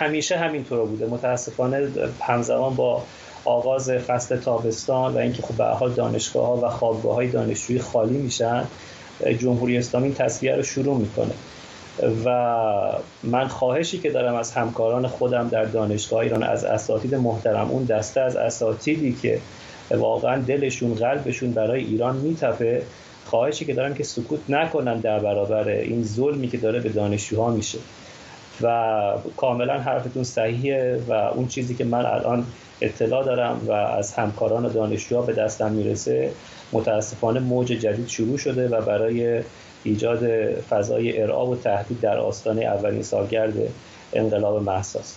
همیشه همینطور بوده. متاسفانه همزمان با آغاز فصل تابستان و اینکه خب به حال دانشگاه ها و خوابگاه های دانشجویی خالی میشن جمهوری اسلامی تصویه رو شروع می‌کنه. و من خواهشی که دارم از همکاران خودم در دانشگاه ایران از اساتید محترم اون دسته از اساتیدی که واقعا دلشون قلبشون برای ایران میتپه خواهشی که دارم که سکوت نکنن در برابر این ظلمی که داره به دانشجوها میشه. و کاملا حرفتون صحیحه و اون چیزی که من الان اطلاع دارم و از همکاران دانشجوها به دستم می‌رسه متاسفانه موج جدید شروع شده و برای ایجاد فضای ارعاب و تهدید در آستانه اولین سالگرد انقلاب محساس.